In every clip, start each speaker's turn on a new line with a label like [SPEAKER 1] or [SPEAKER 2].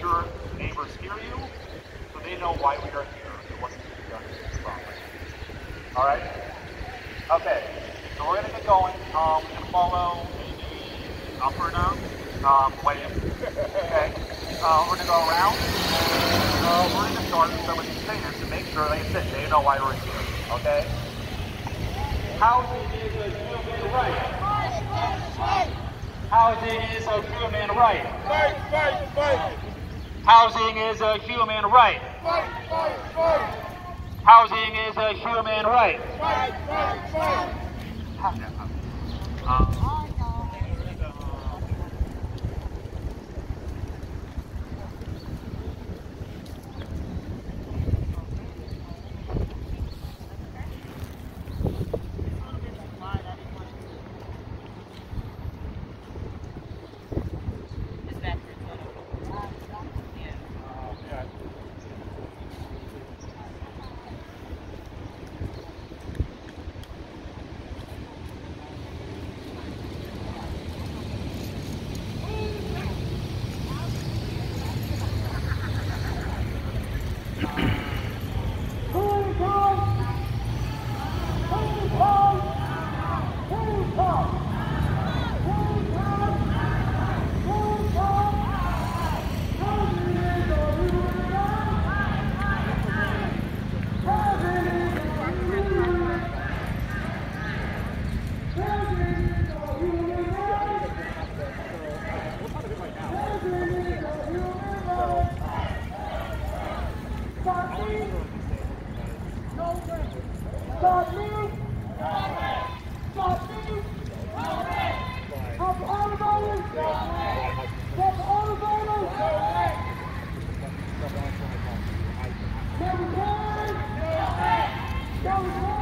[SPEAKER 1] sure neighbors hear you, so they know why we are here and what needs to be done this problem. All right? Okay, so we're gonna get going. Um, we're gonna follow maybe up or down, um, way in. Okay, uh, we're gonna go around. Uh, we're gonna start with some of these things to make sure they sit. They know why we're here. Okay. Housing is a human right. Housing is a human right.
[SPEAKER 2] Fight, fight, fight.
[SPEAKER 1] Housing is a human right.
[SPEAKER 2] Fight, fight, fight.
[SPEAKER 1] Housing is a human right.
[SPEAKER 3] Go, go!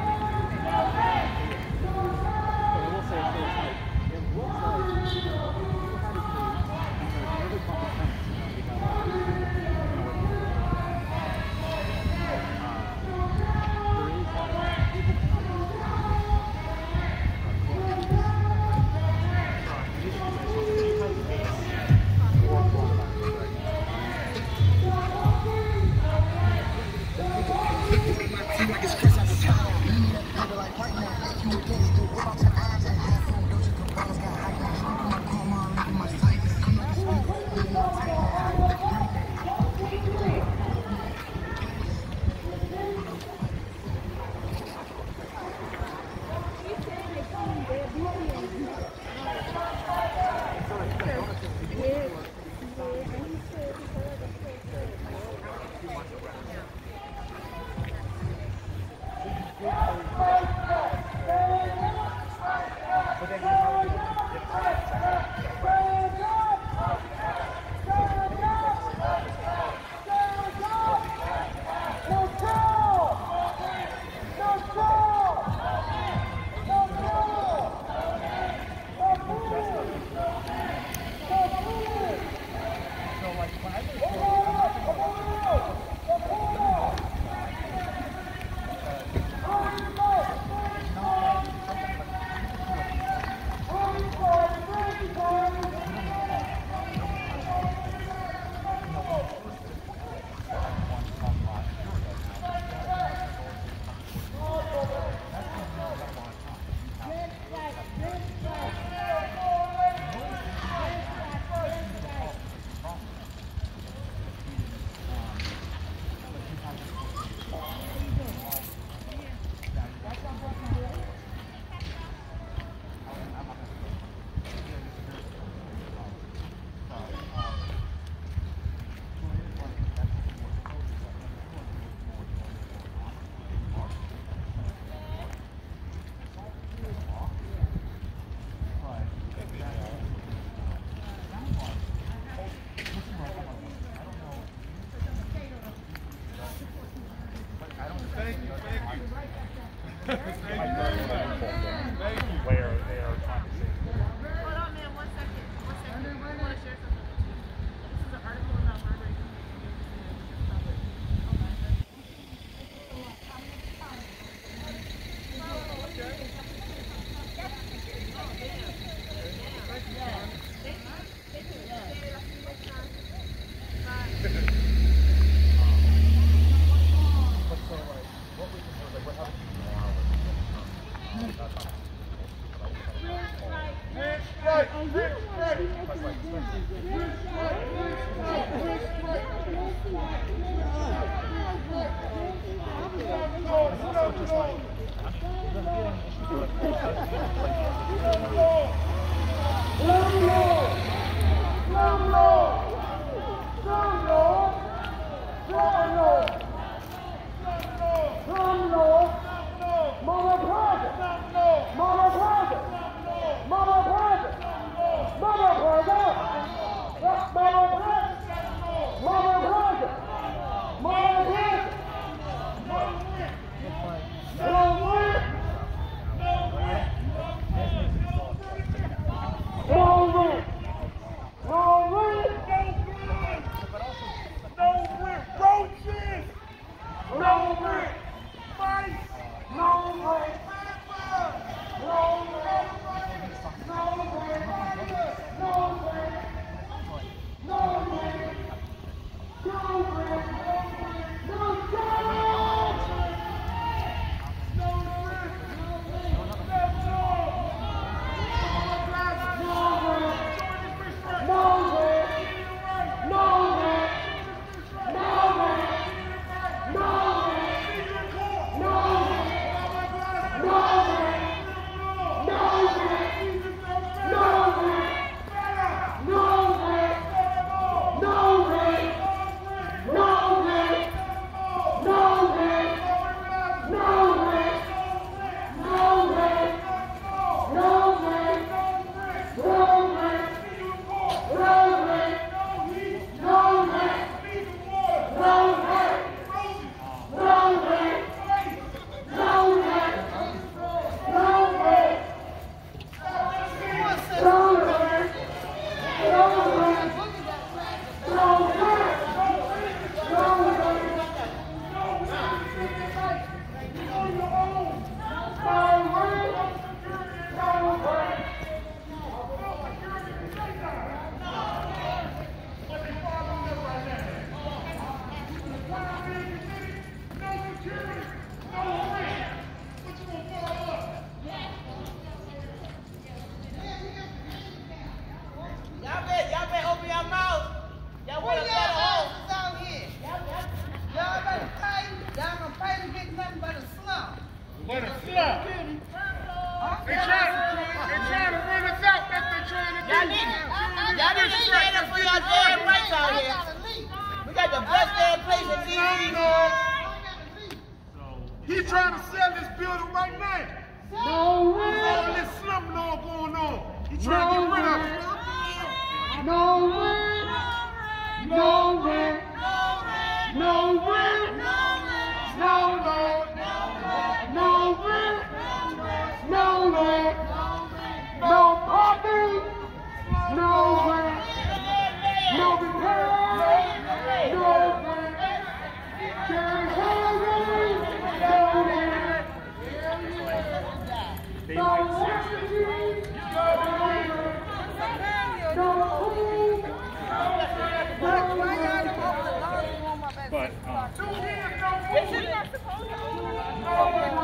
[SPEAKER 4] But um,
[SPEAKER 5] they shouldn't. Be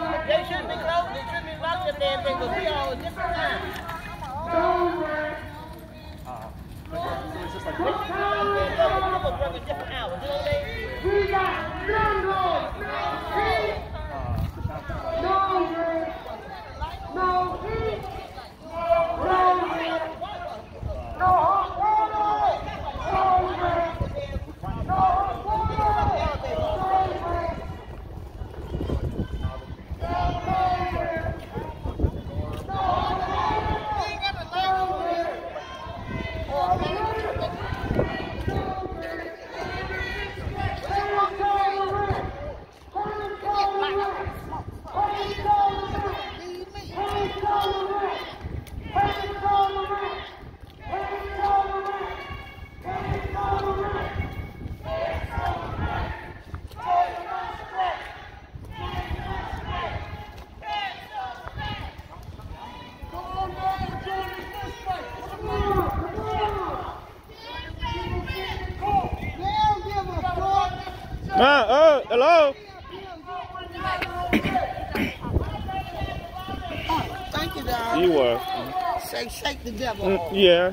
[SPEAKER 5] closed. They shouldn't be locked up there because we all different times.
[SPEAKER 4] Uh, it's just like,
[SPEAKER 5] we're different
[SPEAKER 4] Shake, the devil
[SPEAKER 5] Mm,
[SPEAKER 4] off.
[SPEAKER 5] yeah.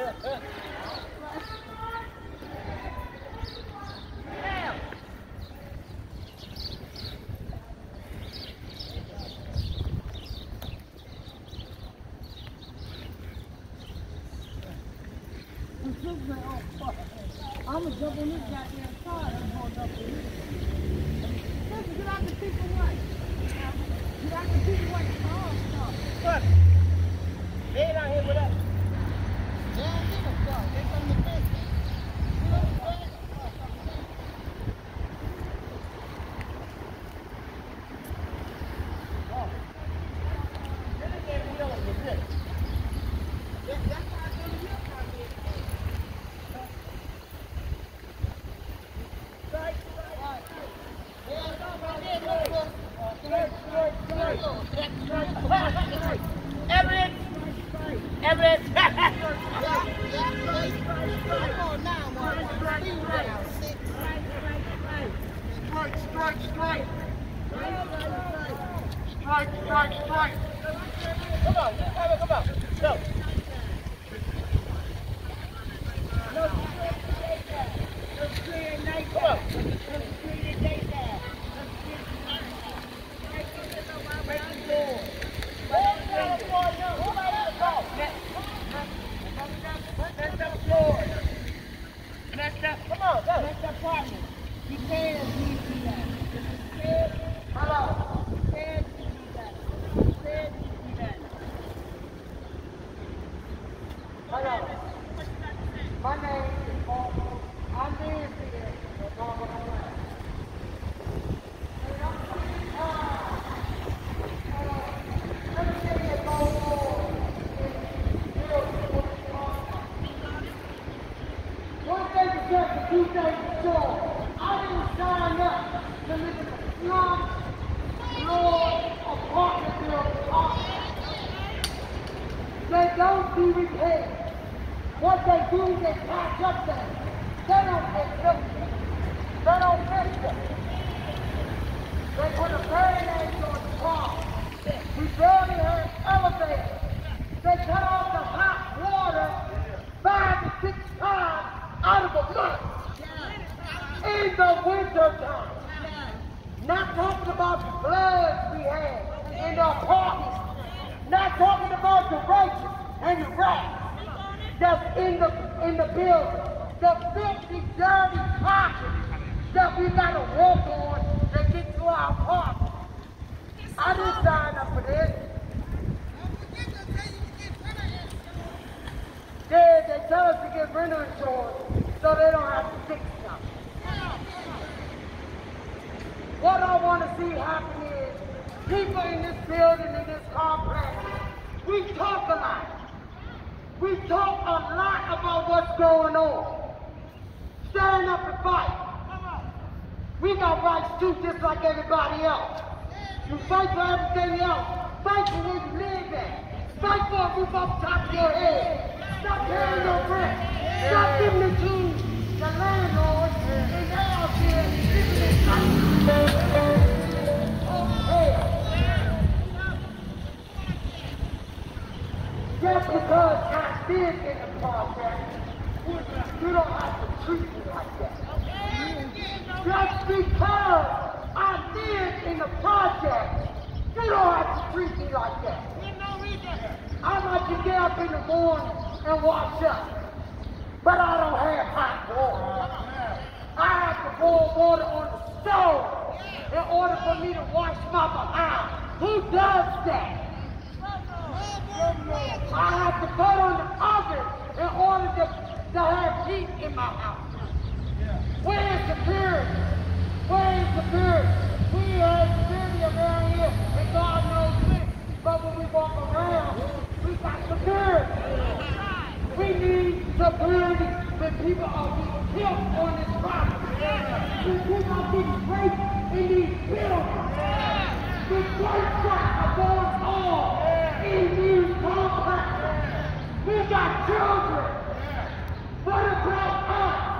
[SPEAKER 4] Ha, ha, ha. So
[SPEAKER 6] they
[SPEAKER 5] don't have to fix something. What I want to see happen is people in this building, in this complex, we talk a lot. We talk a lot about what's going on. Stand up and fight. We got rights too, just like everybody else. You fight for everything else. Fight for where you live at. Fight for a roof off top of your head. Stop paying no rent. Stop giving it to the landlord and they out here. Just because I live in the project, you don't have to treat me like that. Just because I live in the project, you don't have to treat me like that. I to get up in the morning and wash up, but I don't have hot water. I have to boil water on the stove in order for me to wash my behind. Who does that? I have to put on the oven in order to, to have heat in my house. Where is security? Where is security? We have security around here, and God knows it. But when we walk around, we got security. We need to
[SPEAKER 7] bring the people are being killed on this property. The people are being raped in these buildings. The gunshot above all in these complexes. We got children. What about us?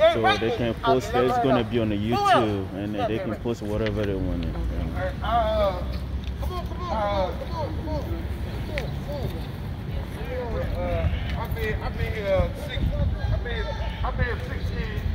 [SPEAKER 5] So they can post, it's gonna be on the YouTube and they can post whatever they want.
[SPEAKER 3] I've been, I've been here six, I've been, I've been 16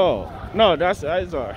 [SPEAKER 3] Oh,
[SPEAKER 5] no, that's right.